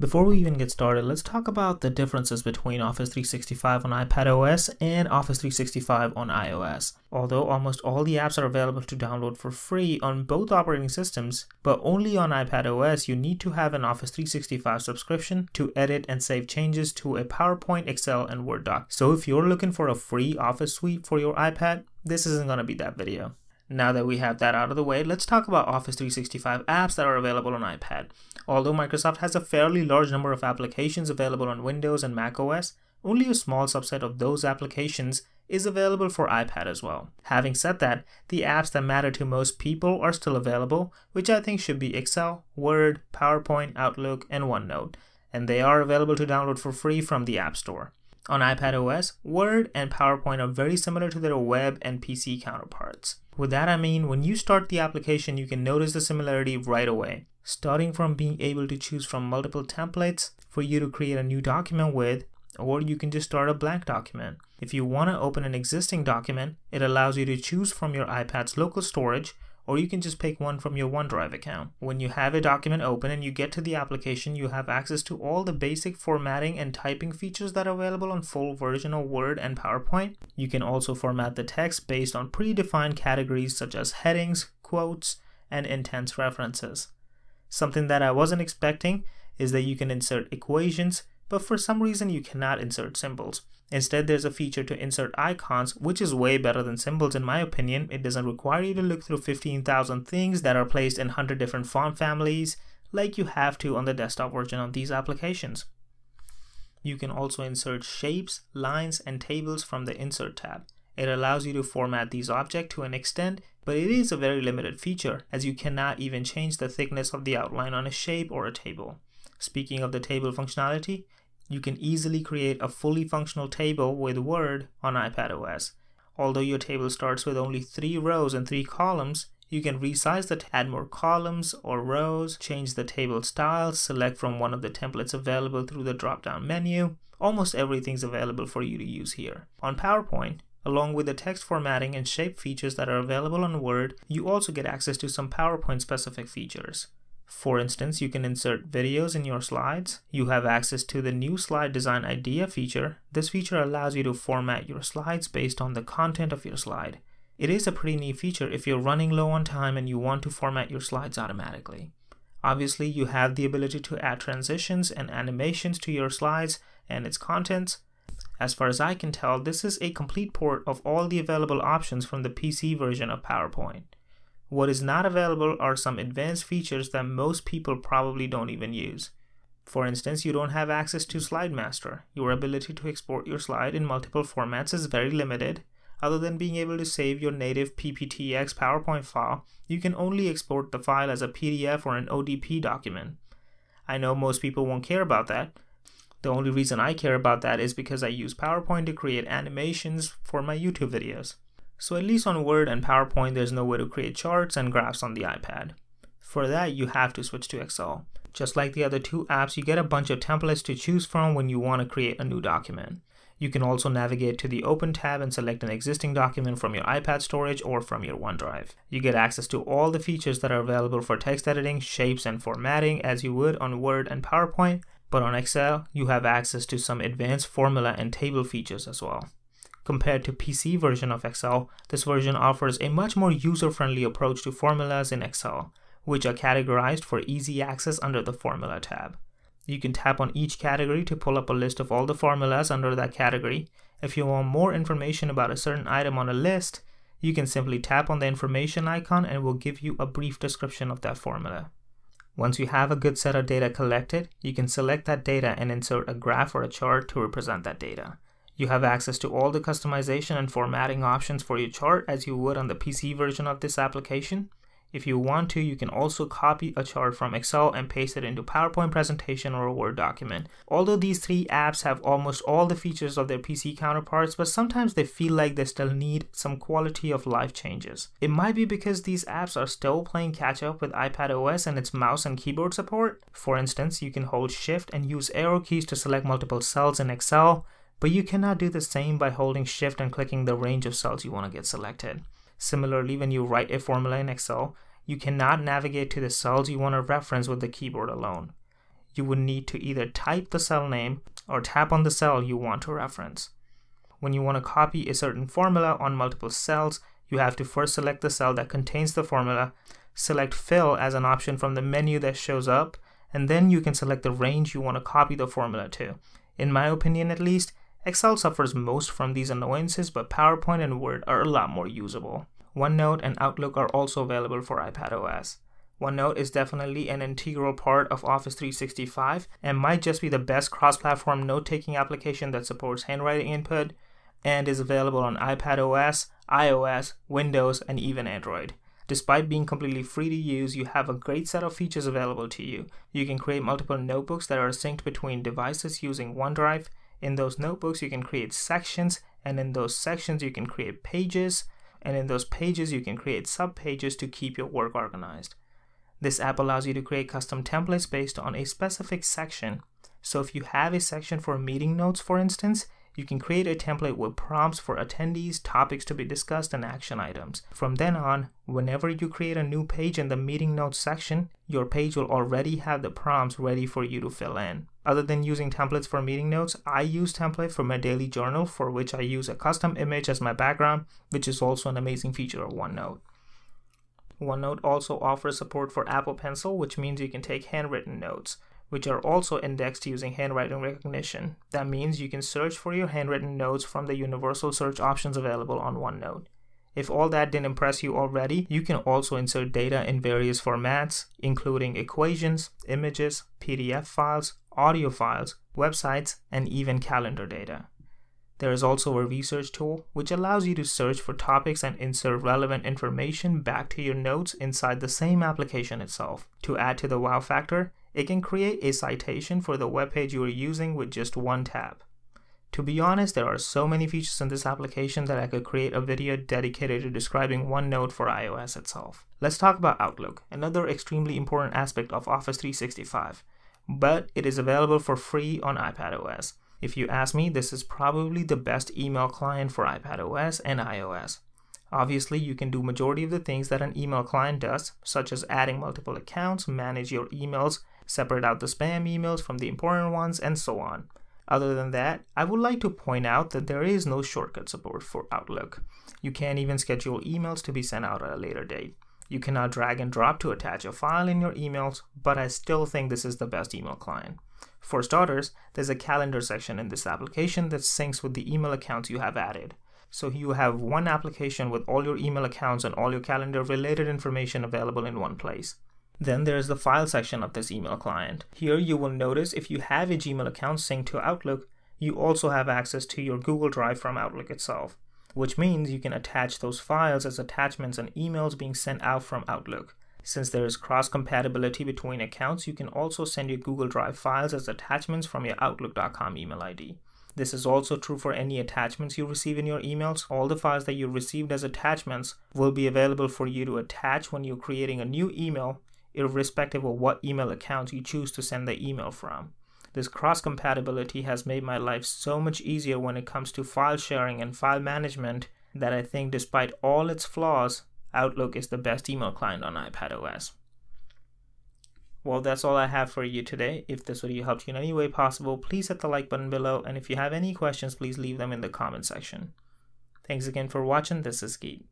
Before we even get started, let's talk about the differences between Office 365 on iPadOS and Office 365 on iOS. Although almost all the apps are available to download for free on both operating systems, but only on iPadOS, you need to have an Office 365 subscription to edit and save changes to a PowerPoint, Excel, and Word doc. So if you're looking for a free Office suite for your iPad, this isn't going to be that video. Now that we have that out of the way, let's talk about Office 365 apps that are available on iPad. Although Microsoft has a fairly large number of applications available on Windows and macOS, only a small subset of those applications is available for iPad as well. Having said that, the apps that matter to most people are still available, which I think should be Excel, Word, PowerPoint, Outlook, and OneNote, and they are available to download for free from the App Store. On iPad OS, Word and PowerPoint are very similar to their web and PC counterparts. With that I mean, when you start the application, you can notice the similarity right away. Starting from being able to choose from multiple templates for you to create a new document with, or you can just start a blank document. If you want to open an existing document, it allows you to choose from your iPad's local storage or you can just pick one from your OneDrive account. When you have a document open and you get to the application, you have access to all the basic formatting and typing features that are available on full version of Word and PowerPoint. You can also format the text based on predefined categories such as headings, quotes, and intense references. Something that I wasn't expecting is that you can insert equations, but for some reason you cannot insert symbols. Instead, there's a feature to insert icons, which is way better than symbols in my opinion. It doesn't require you to look through 15,000 things that are placed in 100 different font families like you have to on the desktop version of these applications. You can also insert shapes, lines, and tables from the Insert tab. It allows you to format these objects to an extent, but it is a very limited feature as you cannot even change the thickness of the outline on a shape or a table. Speaking of the table functionality, you can easily create a fully functional table with Word on iPadOS. Although your table starts with only three rows and three columns, you can resize the add more columns or rows, change the table style, select from one of the templates available through the drop-down menu. Almost everything's available for you to use here. On PowerPoint, along with the text formatting and shape features that are available on Word, you also get access to some PowerPoint specific features. For instance, you can insert videos in your slides. You have access to the new slide design idea feature. This feature allows you to format your slides based on the content of your slide. It is a pretty neat feature if you're running low on time and you want to format your slides automatically. Obviously, you have the ability to add transitions and animations to your slides and its contents. As far as I can tell, this is a complete port of all the available options from the PC version of PowerPoint. What is not available are some advanced features that most people probably don't even use. For instance, you don't have access to Slide Master. Your ability to export your slide in multiple formats is very limited. Other than being able to save your native PPTX PowerPoint file, you can only export the file as a PDF or an ODP document. I know most people won't care about that. The only reason I care about that is because I use PowerPoint to create animations for my YouTube videos. So at least on Word and PowerPoint, there's no way to create charts and graphs on the iPad. For that, you have to switch to Excel. Just like the other two apps, you get a bunch of templates to choose from when you want to create a new document. You can also navigate to the Open tab and select an existing document from your iPad storage or from your OneDrive. You get access to all the features that are available for text editing, shapes, and formatting as you would on Word and PowerPoint, but on Excel, you have access to some advanced formula and table features as well. Compared to PC version of Excel, this version offers a much more user-friendly approach to formulas in Excel, which are categorized for easy access under the Formula tab. You can tap on each category to pull up a list of all the formulas under that category. If you want more information about a certain item on a list, you can simply tap on the information icon and it will give you a brief description of that formula. Once you have a good set of data collected, you can select that data and insert a graph or a chart to represent that data. You have access to all the customization and formatting options for your chart as you would on the PC version of this application. If you want to, you can also copy a chart from Excel and paste it into PowerPoint presentation or a Word document. Although these three apps have almost all the features of their PC counterparts, but sometimes they feel like they still need some quality of life changes. It might be because these apps are still playing catch up with iPad OS and its mouse and keyboard support. For instance, you can hold shift and use arrow keys to select multiple cells in Excel, but you cannot do the same by holding shift and clicking the range of cells you want to get selected. Similarly, when you write a formula in Excel, you cannot navigate to the cells you want to reference with the keyboard alone. you would need to either type the cell name or tap on the cell you want to reference. When you want to copy a certain formula on multiple cells, you have to first select the cell that contains the formula, select fill as an option from the menu that shows up, and then you can select the range you want to copy the formula to. In my opinion at least, Excel suffers most from these annoyances, but PowerPoint and Word are a lot more usable. OneNote and Outlook are also available for iPadOS. OneNote is definitely an integral part of Office 365 and might just be the best cross platform note taking application that supports handwriting input and is available on iPadOS, iOS, Windows, and even Android. Despite being completely free to use, you have a great set of features available to you. You can create multiple notebooks that are synced between devices using OneDrive. In those notebooks, you can create sections, and in those sections, you can create pages, and in those pages, you can create subpages to keep your work organized. This app allows you to create custom templates based on a specific section. So if you have a section for meeting notes, for instance, you can create a template with prompts for attendees, topics to be discussed, and action items. From then on, whenever you create a new page in the meeting notes section, your page will already have the prompts ready for you to fill in. Other than using templates for meeting notes, I use template for my daily journal for which I use a custom image as my background, which is also an amazing feature of OneNote. OneNote also offers support for Apple Pencil, which means you can take handwritten notes which are also indexed using handwriting recognition. That means you can search for your handwritten notes from the universal search options available on OneNote. If all that didn't impress you already, you can also insert data in various formats, including equations, images, PDF files, audio files, websites, and even calendar data. There is also a research tool which allows you to search for topics and insert relevant information back to your notes inside the same application itself. To add to the wow factor, it can create a citation for the webpage you are using with just one tab. To be honest, there are so many features in this application that I could create a video dedicated to describing OneNote for iOS itself. Let's talk about Outlook, another extremely important aspect of Office 365, but it is available for free on iPadOS. If you ask me, this is probably the best email client for iPadOS and iOS. Obviously, you can do majority of the things that an email client does, such as adding multiple accounts, manage your emails, separate out the spam emails from the important ones, and so on. Other than that, I would like to point out that there is no shortcut support for Outlook. You can't even schedule emails to be sent out at a later date. You cannot drag and drop to attach a file in your emails, but I still think this is the best email client. For starters, there's a calendar section in this application that syncs with the email accounts you have added. So you have one application with all your email accounts and all your calendar related information available in one place. Then there's the file section of this email client. Here you will notice if you have a Gmail account synced to Outlook, you also have access to your Google Drive from Outlook itself, which means you can attach those files as attachments and emails being sent out from Outlook. Since there is cross compatibility between accounts, you can also send your Google Drive files as attachments from your Outlook.com email ID. This is also true for any attachments you receive in your emails. All the files that you received as attachments will be available for you to attach when you're creating a new email irrespective of what email accounts you choose to send the email from. This cross compatibility has made my life so much easier when it comes to file sharing and file management that I think, despite all its flaws, Outlook is the best email client on iPad OS. Well, that's all I have for you today. If this video helped you in any way possible, please hit the like button below, and if you have any questions, please leave them in the comment section. Thanks again for watching. This is Geet.